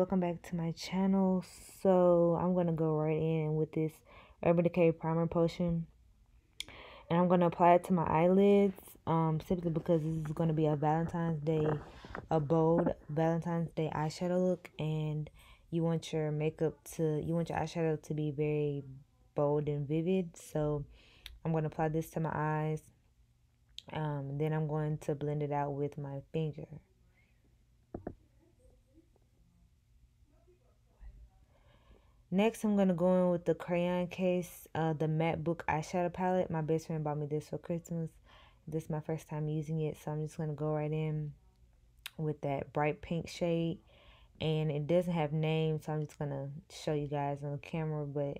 welcome back to my channel. So i'm gonna go right in with this urban decay primer potion. And i'm gonna apply it to my eyelids um simply because this is gonna be a valentine's day a bold valentine's day eyeshadow look. And you want your makeup to you want your eyeshadow to be very bold and vivid. So i'm to apply this to my eyes. Um, then i'm going to blend it out with my finger Next, I'm going to go in with the Crayon Case, uh, the Matte Book Eyeshadow Palette. My best friend bought me this for Christmas. This is my first time using it, so I'm just going to go right in with that bright pink shade. And it doesn't have names, so I'm just going to show you guys on the camera, but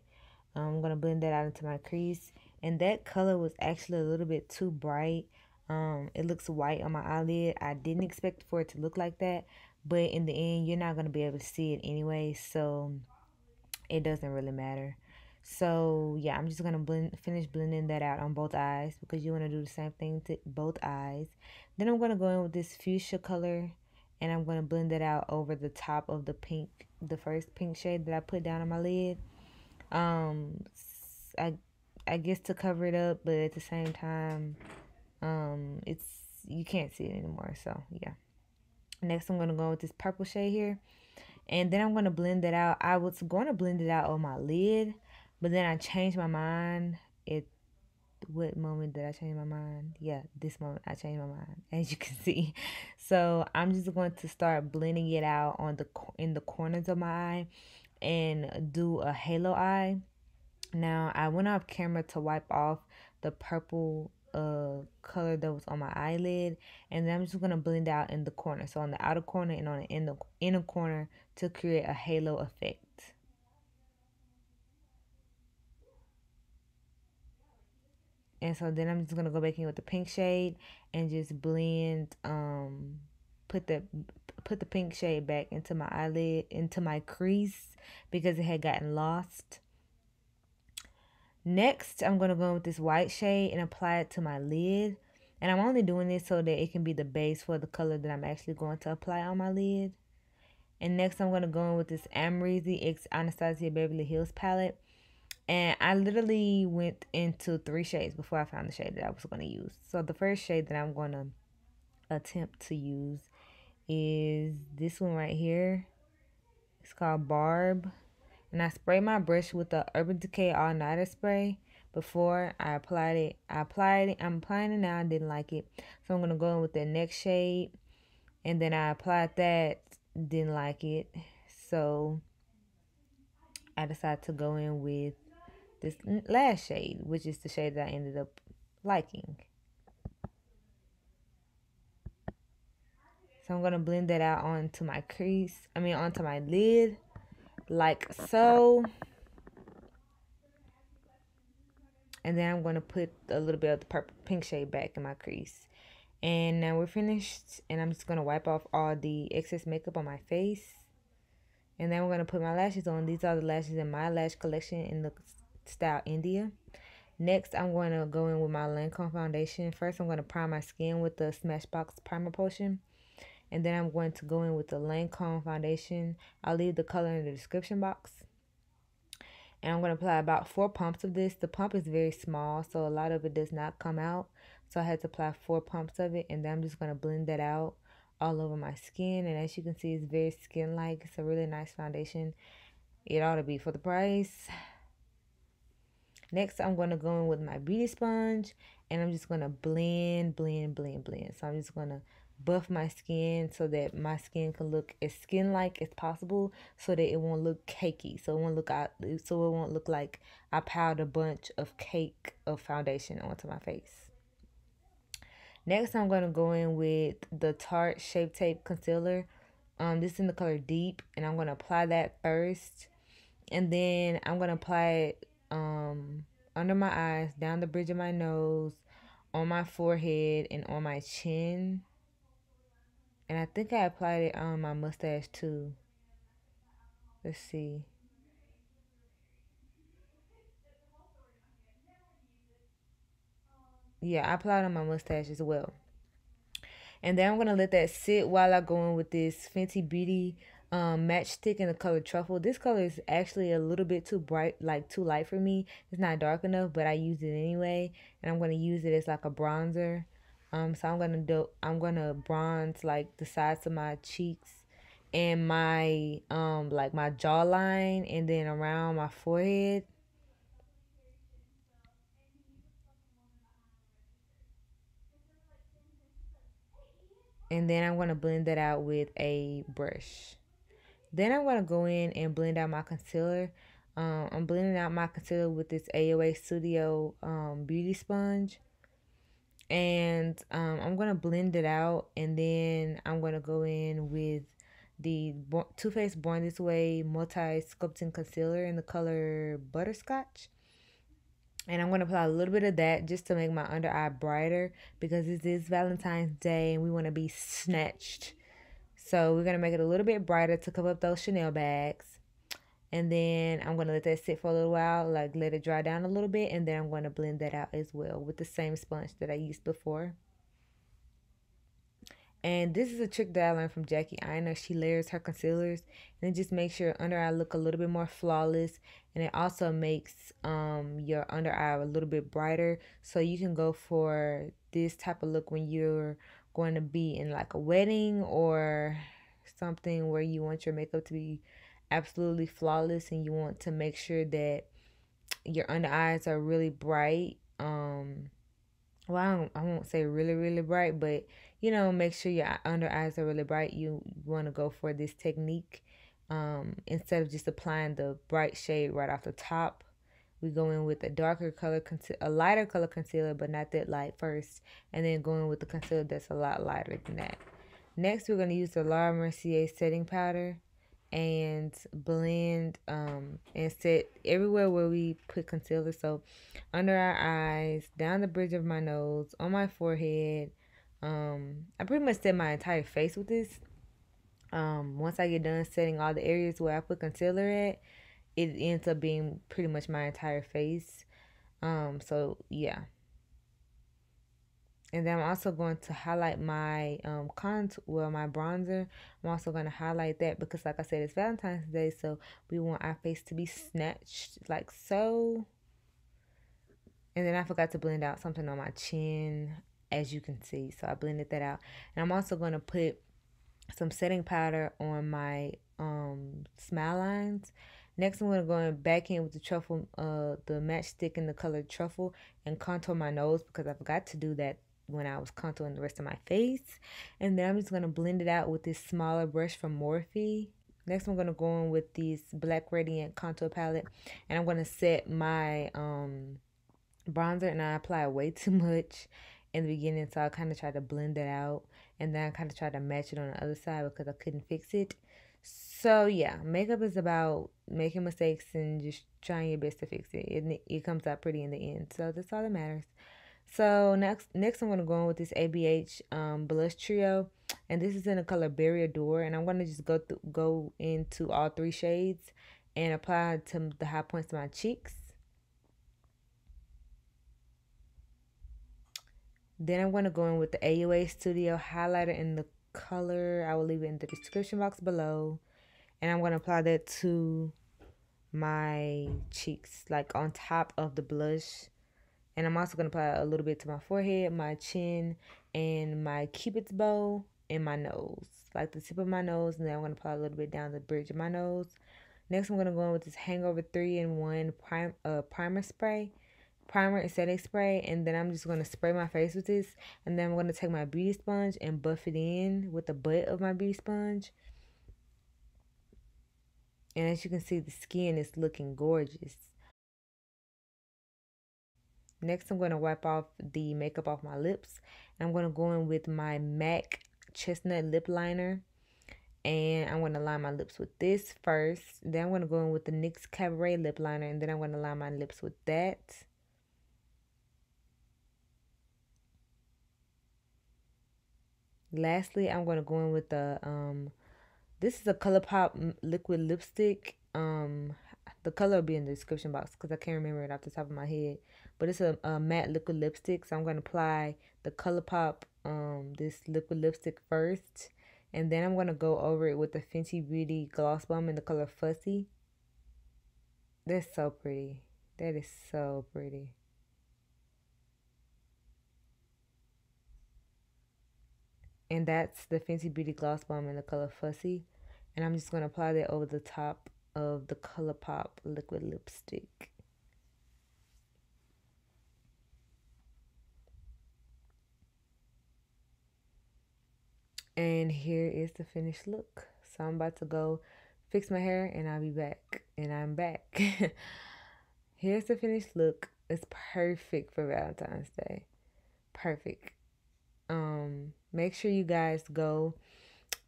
I'm going to blend that out into my crease. And that color was actually a little bit too bright. Um, it looks white on my eyelid. I didn't expect for it to look like that, but in the end, you're not going to be able to see it anyway, so it doesn't really matter. So yeah, I'm just gonna blend, finish blending that out on both eyes because you want to do the same thing to both eyes. Then I'm gonna go in with this fuchsia color, and I'm gonna blend it out over the top of the pink, the first pink shade that I put down on my lid. Um, I I guess to cover it up, but at the same time, um, it's you can't see it anymore. So yeah. Next, I'm gonna go with this purple shade here and then I'm going to blend it out. I was going to blend it out on my lid, but then I changed my mind. It what moment did I change my mind? Yeah, this moment I changed my mind, as you can see. So I'm just going to start blending it out on the in the corners of my eye, and do a halo eye. Now I went off camera to wipe off the purple uh color that was on my eyelid and then I'm just gonna blend out in the corner. So on the outer corner and on the inner, inner corner to create a halo effect. And so then I'm just gonna go back in with the pink shade and just blend um put the put the pink shade back into my eyelid into my crease because it had gotten lost Next, I'm going to go with this white shade and apply it to my lid. And I'm only doing this so that it can be the base for the color that I'm actually going to apply on my lid. And next, I'm going to go in with this Amrezy X Anastasia Beverly Hills palette. And I literally went into three shades before I found the shade that I was going to use. So the first shade that I'm going to attempt to use is this one right here. It's called Barb and I spray my brush with the Urban Decay All Nighter spray before I applied it. I applied it. I'm applying it now. I didn't like it. So I'm going to go in with the next shade. And then I applied that. Didn't like it. So I decided to go in with this last shade, which is the shade that I ended up liking. So I'm going to blend that out onto my crease. I mean, onto my lid like so. And then I'm going to put a little bit of the purple pink shade back in my crease. And now we're finished. And I'm just going to wipe off all the excess makeup on my face. And then we're going to put my lashes on. These are the lashes in my lash collection in the style India. Next, I'm going to go in with my Lancome foundation. First, I'm going to prime my skin with the Smashbox Primer Potion and then I'm going to go in with the Lancome foundation. I'll leave the color in the description box. And I'm going to apply about four pumps of this. The pump is very small, so a lot of it does not come out. So I had to apply four pumps of it, and then I'm just going to blend that out all over my skin. And as you can see, it's very skin-like. It's a really nice foundation. It ought to be for the price. Next, I'm going to go in with my beauty sponge, and I'm just going to blend, blend, blend, blend. So I'm just going to buff my skin so that my skin can look as skin like as possible so that it won't look cakey so it won't look out so it won't look like I piled a bunch of cake of foundation onto my face. Next I'm going to go in with the Tarte Shape Tape Concealer. Um, this is in the color Deep and I'm going to apply that first and then I'm going to apply it um, under my eyes, down the bridge of my nose, on my forehead, and on my chin and I think I applied it on my mustache too. Let's see. Yeah, I applied on my mustache as well. And then I'm going to let that sit while I go in with this Fenty Beauty um, matchstick in the color truffle. This color is actually a little bit too bright, like too light for me. It's not dark enough, but I use it anyway, and I'm gonna use it as like a bronzer. Um, so I'm gonna do, I'm gonna bronze like the sides of my cheeks and my um like my jawline, and then around my forehead. And then I'm to blend that out with a brush. Then I'm to go in and blend out my concealer. Um, I'm blending out my concealer with this AOA Studio um, Beauty Sponge. And um, I'm to blend it out. And then I'm to go in with the Too Faced Born This Way Multi Sculpting Concealer in the color Butterscotch. And I'm going to apply a little bit of that just to make my under eye brighter because this is Valentine's Day and we want to be snatched so we're going to make it a little bit brighter to cover up those Chanel bags. And then I'm going to let that sit for a little while, like let it dry down a little bit. And then I'm going to blend that out as well with the same sponge that I used before. And this is a trick that I learned from Jackie Aina. She layers her concealers and it just makes your under eye look a little bit more flawless. And it also makes um, your under eye a little bit brighter. So you can go for this type of look when you're going to be in like a wedding or something where you want your makeup to be absolutely flawless and you want to make sure that your under eyes are really bright um well I, I won't say really really bright but you know make sure your under eyes are really bright you want to go for this technique um instead of just applying the bright shade right off the top we go in with a darker color, a lighter color concealer, but not that light first. And then going with the concealer that's a lot lighter than that. Next, we're going to use the Laura Mercier setting powder and blend um, and set everywhere where we put concealer. So under our eyes, down the bridge of my nose, on my forehead. Um, I pretty much set my entire face with this. Um, once I get done setting all the areas where I put concealer at, it ends up being pretty much my entire face. Um, so yeah. And then I'm also going to highlight my um contour, well, my bronzer. I'm also going to highlight that because, like I said, it's Valentine's Day, so we want our face to be snatched like so. And then I forgot to blend out something on my chin, as you can see. So I blended that out. And I'm also going to put some setting powder on my um smile lines Next, I'm going to go in back in with the truffle, uh, the matchstick in the color truffle and contour my nose because I forgot to do that when I was contouring the rest of my face. And then I'm just going to blend it out with this smaller brush from Morphe. Next, I'm going to go in with this Black Radiance Contour Palette. And I'm going to set my um, bronzer. And I apply way too much in the beginning. So I kind of tried to blend it out. And then I kind of tried to match it on the other side because I couldn't fix it. So yeah, makeup is about making mistakes and just trying your best to fix it. It it comes out pretty in the end. So that's all that matters. So next next I'm gonna go on with this ABH um, blush trio, and this is in the color Berry Adore, and I'm gonna just go through go into all three shades and apply to the high points of my cheeks. Then I'm gonna go in with the AOA Studio highlighter in the color. I will leave it in the description box below and I'm going to apply that to my cheeks, like on top of the blush. And I'm also going to apply a little bit to my forehead, my chin, and my cupid's bow, and my nose. Like the tip of my nose, and then I'm going to apply a little bit down the bridge of my nose. Next, I'm going to go in with this Hangover 3-in-1 prime, uh, primer spray. Primer and setting spray. And then I'm just going to spray my face with this. And then I'm going to take my beauty sponge and buff it in with the butt of my beauty sponge. And as you can see, the skin is looking gorgeous. Next, I'm going to wipe off the makeup off my lips. I'm going to go in with my MAC Chestnut Lip Liner. And I'm going to line my lips with this first. Then I'm going to go in with the NYX Cabaret Lip Liner. And then I'm going to line my lips with that. Lastly, I'm going to go in with the um, this is a ColourPop liquid lipstick. Um, the color will be in the description box because I can't remember it off the top of my head. But it's a, a matte liquid lipstick. So I'm going to apply the ColourPop um, this liquid lipstick first. And then I'm going to go over it with the Fenty Beauty Gloss Bomb in the color Fussy. That's so pretty. That is so pretty. And that's the Fenty Beauty Gloss Bomb in the color Fussy. And I'm just going to apply that over the top of the ColourPop liquid lipstick. And here is the finished look. So I'm about to go fix my hair and I'll be back. And I'm back. Here's the finished look. It's perfect for Valentine's Day. Perfect. Um, make sure you guys go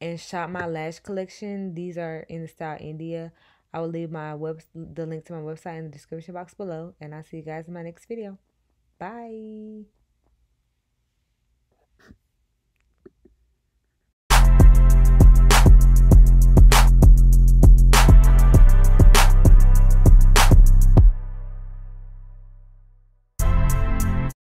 and shop my lash collection. These are in the style India. I will leave my web the link to my website in the description box below. And I'll see you guys in my next video. Bye.